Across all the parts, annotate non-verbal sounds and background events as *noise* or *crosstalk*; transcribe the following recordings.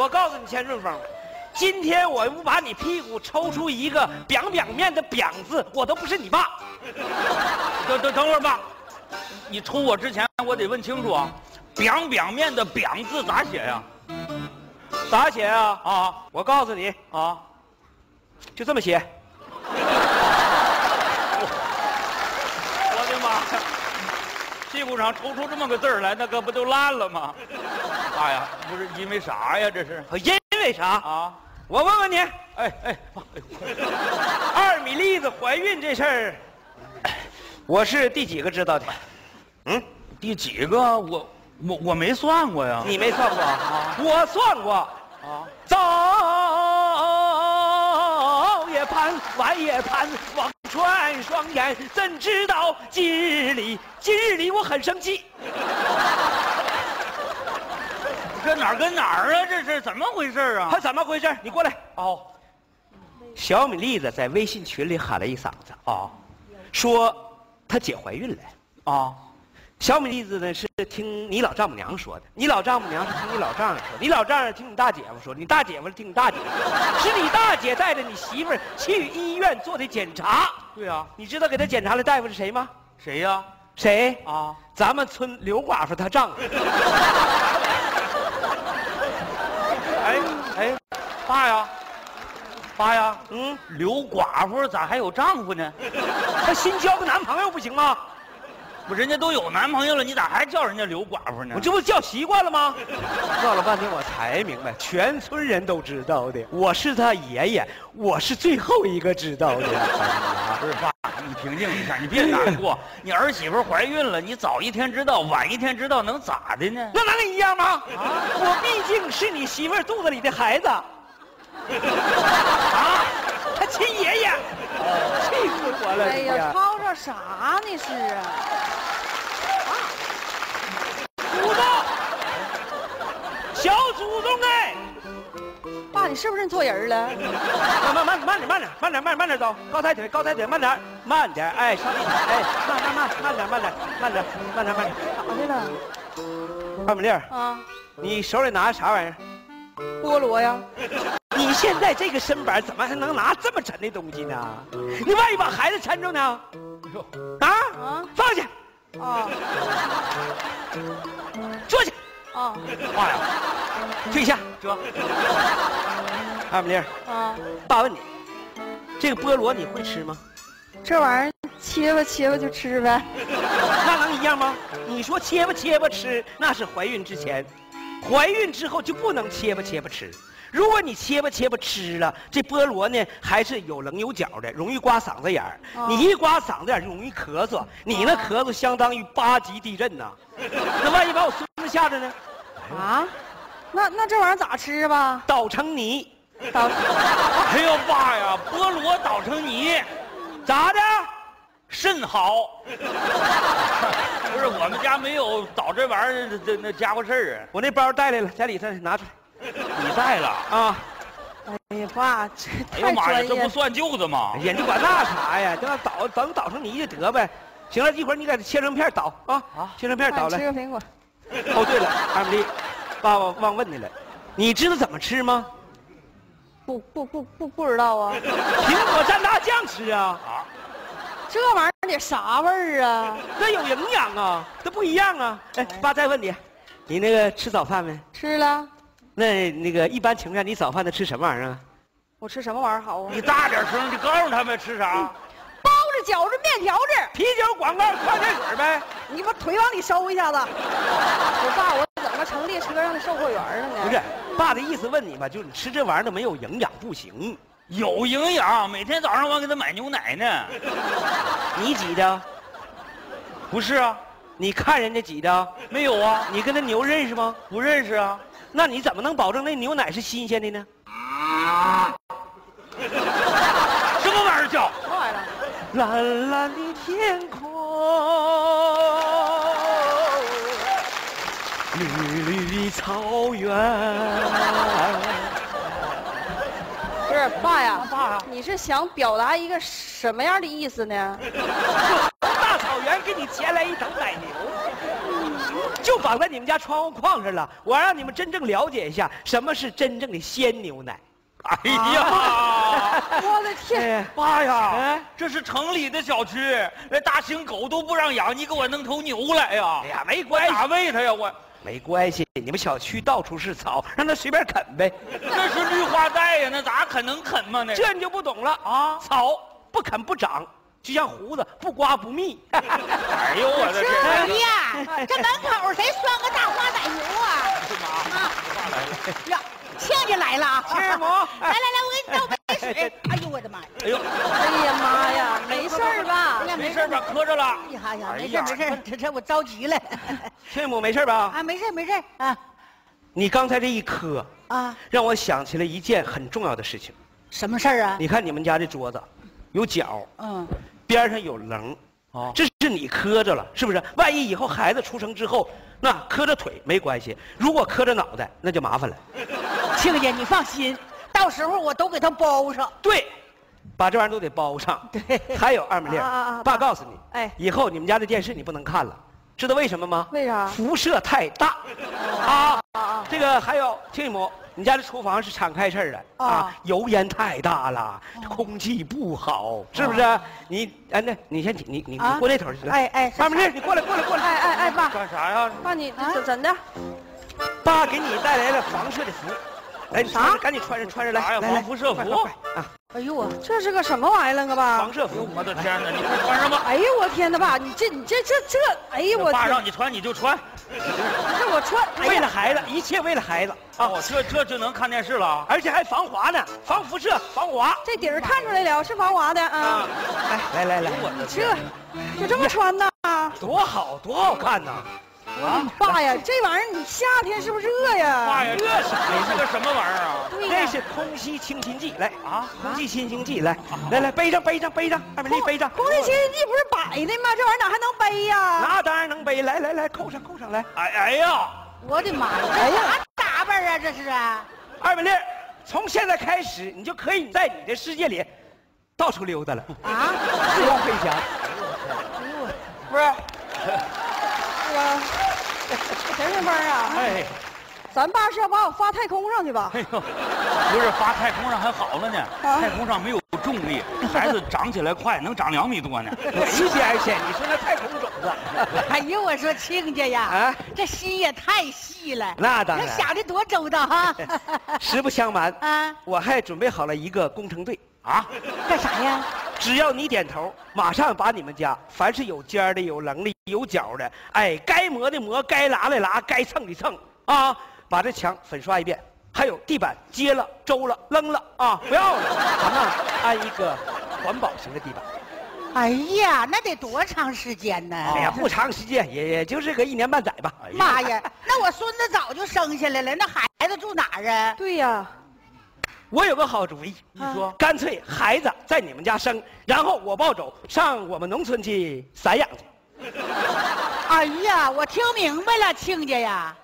我告诉你，钱顺风，今天我不把你屁股抽出一个“表表面”的“表”字，我都不是你爸。*laughs* 等等等会儿吧，你抽我之前我得问清楚啊，“表表面”的“表”字咋写呀？咋写啊？啊我告诉你，啊！就这么写。*laughs* 我的妈呀！屁股上抽出这么个字来，那可不就烂了吗？哎呀，不是因为啥呀？这是因为啥？啊？我问问你，哎哎，二米粒子怀孕这事儿，我是第几个知道的？嗯，第几个？我我我没算过呀。你没算过啊？我算过。啊？早也盼，晚也盼，望穿双眼，怎知道今日里，今日里我很生气。这哪儿跟哪儿啊？这是怎么回事啊他？怎么回事？你过来。哦小米粒子在微信群里喊了一嗓子，啊说她姐怀孕了。啊！小米粒子呢是听你老丈母娘说的，你老丈母娘是听你老丈人说，你老丈人听你大姐夫说，你大姐夫是听你大姐夫说，是你大姐带着你媳妇去医院做的检查。对啊、你知道给她检查的大夫是谁吗？谁呀？谁？啊？咱们村刘寡妇她丈夫。哎，爸呀，爸呀，嗯，刘寡妇咋还有丈夫呢？她新交个男朋友不行吗？不，人家都有男朋友了，你咋还叫人家刘寡妇呢？我这不叫习惯了吗？*laughs* 闹了半天我才明白，全村人都知道的，我是他爷爷，我是最后一个知道的。*laughs* 不是爸，你平静一下，你别难过。你儿媳妇怀孕了，你早一天知道，晚一天知道，能咋的呢？那能一样吗？我毕竟是你媳妇肚子里的孩子，*laughs* 啊，他亲爷爷，气死我了！哎呀，啥呢是啊？祖宗，小祖宗哎！爸，你是不是认错人了？慢慢慢慢点，慢点，慢点，慢慢点走，高抬腿，高抬腿，慢点，慢点，哎，上哎，慢慢慢慢点，慢点，慢点，慢点，慢点。咋的了？二米粒儿，啊，你手里拿的啥玩意儿？菠萝呀？你现在这个身板怎么还能拿这么沉的东西呢？你万一把孩子沉着呢？啊啊放下，啊坐下，啊爸呀，退下。这二米粒儿，啊！爸问你，这个菠萝你会吃吗？这玩意儿切吧切吧就吃呗。*laughs* 那能一样吗？你说切吧切吧吃，那是怀孕之前，怀孕之后就不能切吧切吧吃。如果你切吧切吧吃了，这菠萝呢还是有棱有角的，容易刮嗓子眼儿。哦你一刮嗓子眼儿就容易咳嗽，你那咳嗽相当于八级地震呐。那万一把我孙子吓着呢？啊？那那这玩意儿咋吃吧？捣成泥，倒 *laughs* 哎呦爸呀，菠萝捣成泥，咋的？甚好。*laughs* 不是我们家没有捣这玩意儿这那家伙事儿啊。我那包带来了，家里头拿出你带了？啊！哎呀，爸，这哎呀妈呀。这不算旧的吗哎？呀，你管那啥呀？等捣等捣成泥就得呗。行了，一会儿你给它切成片儿捣啊啊切成片儿捣来。吃个苹果。哦，对了，二米粒，爸爸忘问你了，你知道怎么吃吗？不不不不不知道啊，苹果蘸大酱吃啊，啊，这玩意儿得啥味儿啊？那有营养啊，这不一样啊。哎，爸再问你，你那个吃早饭没？吃了，那那个一般情况下，你早饭都吃什么玩意儿啊？我吃什么玩意儿好啊？你大点声，你告诉他们吃啥？包子、饺子、面条子，啤酒广告矿泉水呗。你把腿往里收一下子。*laughs* 我爸，我怎么成列车上的售货员了呢？不是，爸的意思问你吧，就是你吃这玩意儿都没有营养，不行。有营养，每天早上我还给他买牛奶呢。*laughs* 你挤的？不是啊，你看人家挤的？没有啊，你跟那牛认识吗？不认识啊。那你怎么能保证那牛奶是新鲜的呢？*laughs* 什么玩意儿叫？什么玩意儿？蓝蓝的天空，绿绿的草原。*laughs* 不是爸呀，爸呀你是想表达一个什么样的意思呢？*laughs* 大草原给你牵来一头奶牛，就就绑在你们家窗户框上了。我让你们真正了解一下什么是真正的鲜牛奶。哎呀，*laughs* 我的天！哎妈呀哎，这是城里的小区，那大型狗都不让养，你给我弄头牛来呀哎？呀，没我关系，咋喂它呀？我没关系，你们小区到处是草，让它随便啃呗。*laughs* 那是绿化带呀，那咋可能啃嘛？那这你就不懂了啊！草不啃不长，就像胡子不刮不密。*laughs* 哎呦我的天哎天！呀，这门口谁拴个大花奶牛啊？啊，呀，亲家来了啊！亲 *laughs* 母来来来，我给你倒杯水。*laughs* 哎呦我的妈呀！哎呦，哎呀妈呀，没事儿吧哎？呀，没事吧？磕着了。哎呀呀，没事没事，这这我着急了。亲母没事吧？啊，没事没事啊你刚才这一磕，啊，让我想起了一件很重要的事情。什么事儿啊？你看你们家这桌子，有角，嗯，边上有棱，哦这是你磕着了，是不是？万一以后孩子出生之后，那磕着腿没关系，如果磕着脑袋，那就麻烦了。亲家你放心，到时候我都给他包上。对，把这玩意儿都得包上。对还有二门令爸告诉你，哎以后你们家的电视你不能看了，知道为什么吗？为啥辐射太大。啊啊！这个还有听母，你家的厨房是敞开式的啊啊，油烟太大了，空气不好，是不是？你哎，那你先你你你啊过那头去来。哎哎二门令，你过来过来过来。哎哎哎，爸，干啥呀？爸你啊怎怎的？爸给你带来了防射的服，来，你穿上，赶紧穿上穿上来，啥呀来来防辐射服啊！哎呦我，这是个什么玩意儿个吧防？射服，我的天哪！你快穿上吧。哎呦我天哪，爸，你这你这这这，哎呦我爸，让你穿你就穿。*laughs* 不是我穿，为了孩子，一切为了孩子啊！我，这这就能看电视了。而且还防滑呢，防辐射，防滑。这底儿看出来了，是防滑的啊。来来来来，这就这么穿呐？多好，多好看呐！啊，爸呀，这玩意儿你夏天是不是热呀？爸呀，这是这是个什么玩意儿啊？对呀这是空气清新剂，来啊空气清新剂，来来来，背上背上背上，二美丽背上。空气清新剂不是摆的吗？这玩意儿哪还能背呀？那当然能背，来来来，扣上扣上来。哎哎呀，我的妈呀，这啥打扮啊？这是啊？二美丽，从现在开始，你就可以在你的世界里到处溜达了，啊？不用费钱。不是，*laughs* 这个田顺峰啊，哎，咱爸是要把我发太空上去吧？哎呦，不是发太空上还好了呢，啊太空上没有重力，孩子长起来快，能长两米多呢。*laughs* 没先生，你说那太空种子，*laughs* 哎呦，我说亲家呀，啊这心也太细了。那当然这想的多周到哈。实不相瞒，啊，我还准备好了一个工程队啊。干啥呀？只要你点头，马上把你们家凡是有尖儿的、有棱的、有角的，哎，该磨的磨，该拉的拉，该蹭的蹭啊，把这墙粉刷一遍，还有地板揭了、周了、扔了啊，不要了，咱们安一个环保型的地板。哎呀，那得多长时间呢？哎呀，不长时间，也也就是个一年半载吧。哎呀妈呀，那我孙子早就生下来了，那孩子住哪儿啊？对呀，我有个好主意，你说干脆孩子在你们家生，然后我抱走上我们农村去散养去。*laughs* 哎呀，我听明白了，亲家呀，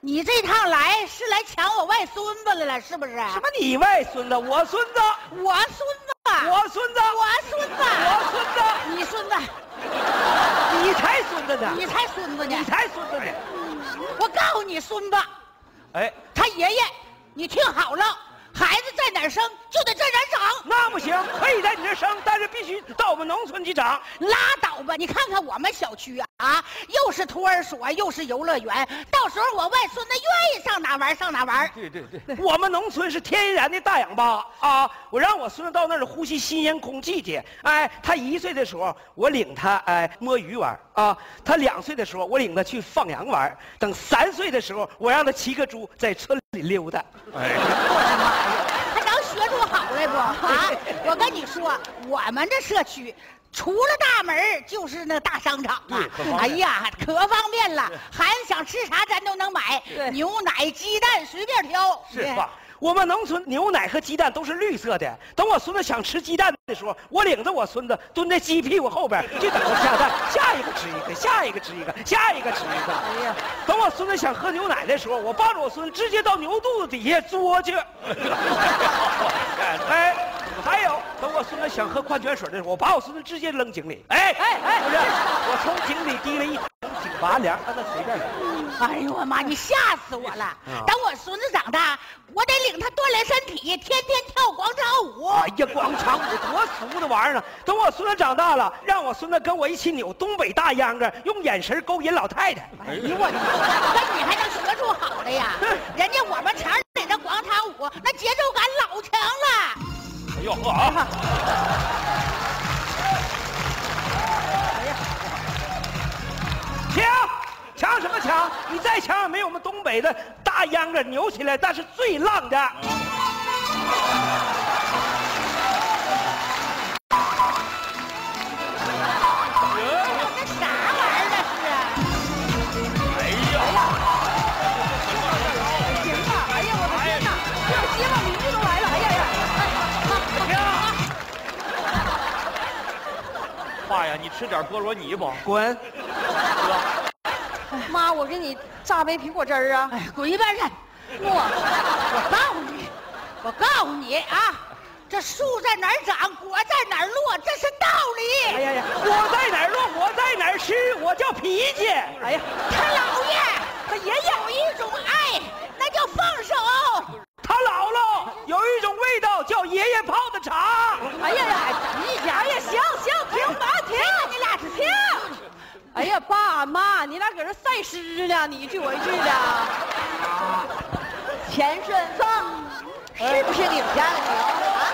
你这趟来是来抢我外孙子来了，是不是？什么你外孙子，我孙子，我孙子，我孙子，我孙子，我孙子，你孙子，你才孙子呢，你才孙子呢。你！才孙子呢。我告诉你，孙子，哎，他爷爷，你听好了，孩子在哪儿生就得在哪儿长。那不行，可以在你这生，但是必须到我们农村去长。拉倒吧！你看看我们小区啊，啊，又是托儿所，又是游乐园，到时候我外孙子愿意上哪玩上哪玩。对对对，我们农村是天然的大氧吧啊！我让我孙子到那儿呼吸新鲜空气去。哎，他一岁的时候，我领他哎摸鱼玩啊；他两岁的时候，我领他去放羊玩；等三岁的时候，我让他骑个猪在村里溜达。*laughs* 哎，他能学出好来不啊？我跟你说，我们这社区除了大门儿就是那大商场啊哎呀，可方便了，孩子想吃啥咱都能买，对牛奶、鸡蛋随便挑。是爸，我们农村牛奶和鸡蛋都是绿色的。等我孙子想吃鸡蛋的时候，我领着我孙子蹲在鸡屁股后边，就等着下蛋，*laughs* 下一个吃一个，下一个吃一个，下一个吃一个。哎呀，等我孙子想喝牛奶的时候，我抱着我孙子直接到牛肚子底下嘬去。*laughs* 哎，还有，等我孙子想喝矿泉水的时候，我把我孙子直接扔井里。哎哎哎，不是，我从井里滴了一拔凉，让他随便来。哎呦我妈，你吓死我了！啊等我孙子长大，我得领他锻炼身体，天天跳广场舞。哎呀，广场舞多俗的玩意儿啊！等我孙子长大了，让我孙子跟我一起扭东北大秧歌，用眼神勾引老太太。哎呦我的妈！那你还能学出好的呀？*laughs* 人家我们城里的广场舞那节奏感老强了。哎呦呵啊！北的大秧歌扭起来，那是最浪的。这啥玩意儿那哎呀，行吧，哎呀，我的天哪，这街坊邻居都来了，哎呀呀，爸呀，你吃点菠萝泥不？滚！妈，我给你榨杯苹果汁儿啊是？，哎，滚一边去！我我告诉你，我告诉你啊，这树在哪儿长，果在哪儿落，这是道理。哎呀呀，果在哪儿落，我在哪儿吃，我叫脾气。哎呀，他姥爷，他爷爷有一种爱，那叫放手。他姥姥有一种味道叫爷爷泡的茶。哎呀呀，你家，哎呀，行行，停吧，停，你俩是停。哎呀，爸妈，你俩搁这赛诗呢，你一句我一句的。钱顺凤，是不是你们家的牛啊？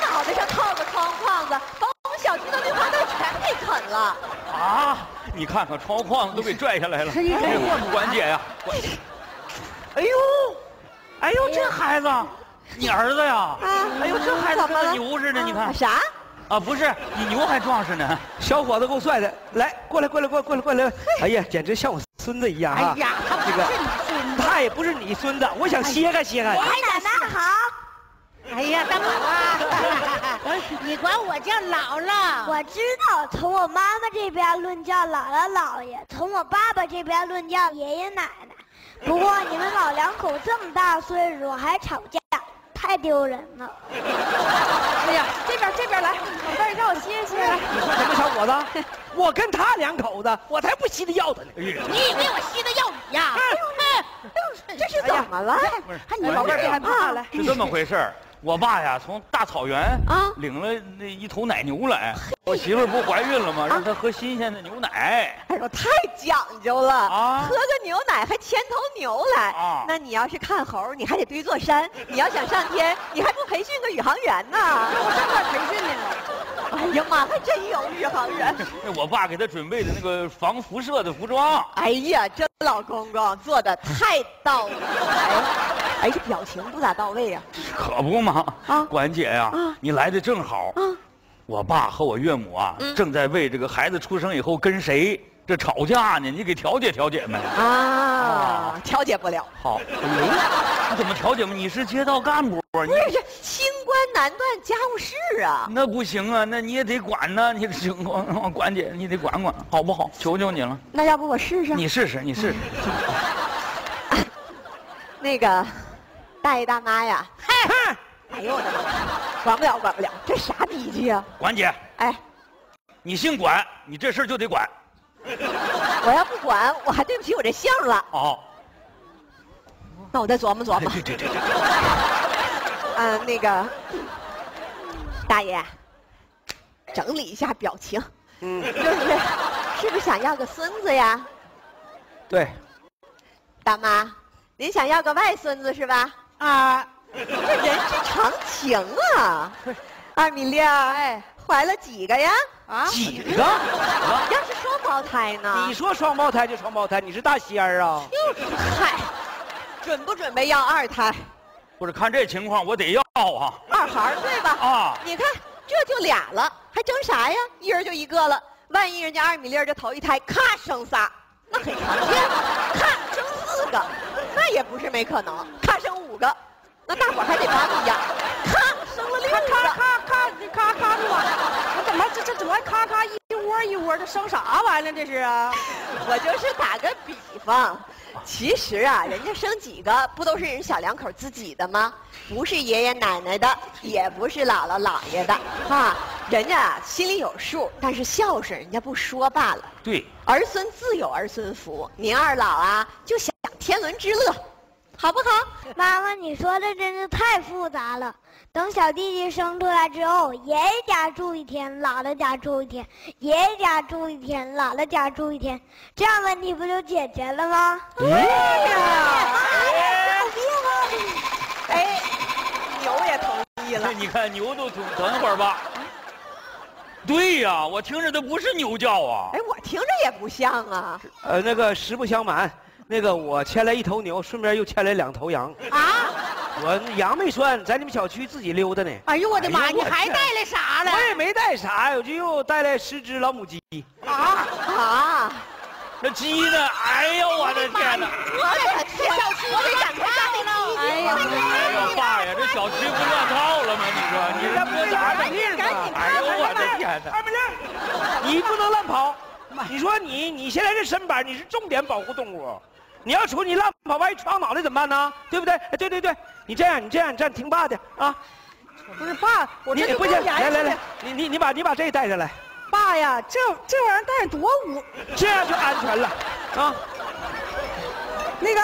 脑袋上套个窗框子，把我们小区的绿化带全给啃了。啊！你看看窗框子都给拽下来了。是一哎呦管姐呀，管哎呦，哎呦，这孩子，你儿子呀？啊哎呦，这孩子跟个牛似的，你看。啥？啊，不是，比牛还壮实呢。小伙子够帅的，来，过来，过来，过来，过来，过来！哎呀，简直像我孙子一样啊！哎呀，他不这个是你孙子。他也不是你孙子，我想歇开歇开。哎，奶奶好。哎呀，大宝啊，*laughs* 你管我叫姥姥。我知道，从我妈妈这边论叫姥姥姥爷，从我爸爸这边论叫爷爷奶奶。不过你们老两口这么大岁数还吵架，太丢人了。*laughs* 哎呀，这边这边来，宝贝儿，让我歇歇。你说什么小伙子？*laughs* 我跟他两口子，我才不稀得要他呢。你以为我稀得要你呀？这是怎么了？哎你宝贝儿别害怕，来。是这么回事儿。我爸呀，从大草原啊领了那一头奶牛来，我媳妇儿不怀孕了吗？让她喝新鲜的牛奶。哎呦，太讲究了啊喝个牛奶还牵头牛来。啊那你要是看猴，你还得堆座山；你要想上天，你还不培训个宇航员呢？*laughs* 我正在培训呢。*laughs* 哎呀妈，还真有宇航员。*laughs* 那我爸给她准备的那个防辐射的服装。哎呀，这老公公做的太到位了。哎，哎，这表情不咋到位呀、可不嘛！啊管姐呀、啊你来的正好。啊。我爸和我岳母啊，嗯正在为这个孩子出生以后跟谁这吵架呢，你给调解调解呗？啊，调解不了。好，哎，你怎么调解嘛？你是街道干部，你不是这清官难断家务事啊。那不行啊，那你也得管呐，你这管 *laughs* 管姐，你得管管，好不好？求求你了，那要不我试试？你试试，你试试。*laughs* 那个大爷大妈呀，嗨，哎呦我的妈，管不了管不了，这啥脾气呀？管姐，哎，你姓管，你这事儿就得管。我要不管，我还对不起我这姓了。哦，那我再琢磨琢磨。对对对对，*laughs* 嗯、那个大爷，整理一下表情，嗯，就是是不是想要个孙子呀？对，大妈，您想要个外孙子是吧？啊，这人之常情啊。二米六，哎，怀了几个呀？啊几个？要是双胞胎呢？你说双胞胎就双胞胎，你是大仙儿啊？嗨，准不准备要二胎？不是看这情况，我得要啊二孩对吧？啊！你看这就俩了，还争啥呀？一人就一个了，万一人家二米粒儿这头一胎咔生仨，那很常见。咔生四个，那也不是没可能。咔生五个，那大伙儿还得帮你呀。咔生了六咔咔个，咔咔，你咔咔住啊！我怎么这这怎么还咔咔一窝一窝会儿，这生啥玩意儿？这是啊？我就是打个比方，其实啊，人家生几个不都是人小两口自己的吗？不是爷爷奶奶的，也不是姥姥姥爷的，啊，人家啊心里有数，但是孝顺人家不说罢了。对，儿孙自有儿孙福，您二老啊就享天伦之乐，好不好？妈妈，你说的真是太复杂了。等小弟弟生出来之后，爷爷家住一天，姥姥家住一天，爷爷家住一天，姥姥家住一天，这样问题不就解决了吗？对呀哎，牛也同意了。你看牛都等等会儿吧。对呀，我听着都不是牛叫啊。哎，我听着也不像啊。呃，那个实不相瞒，那个我牵来一头牛，顺便又牵来两头羊。啊！我羊没拴，在你们小区自己溜达呢。哎呦我的妈！你还带来啥了我？也没带啥，我就又带来十只老母鸡。啊！啊，那鸡呢？哎呦我的天哪！小区，我得赶快上那鸡。哎呀哎呀爸呀，这小区不乱套了吗？你说你这不咋整？哎呦我的天哪！二妹儿，你不能乱跑。你说你你现在这身板，你是重点保护动物，你要出你乱跑，万一撞脑袋怎么办呢？对不对？哎，对对对，你这样你这样你这样听爸的啊！不是爸，我这不行，来来来，你你你把你把这个带上来，爸呀，这这玩意儿带上多捂。这样就安全了啊！那个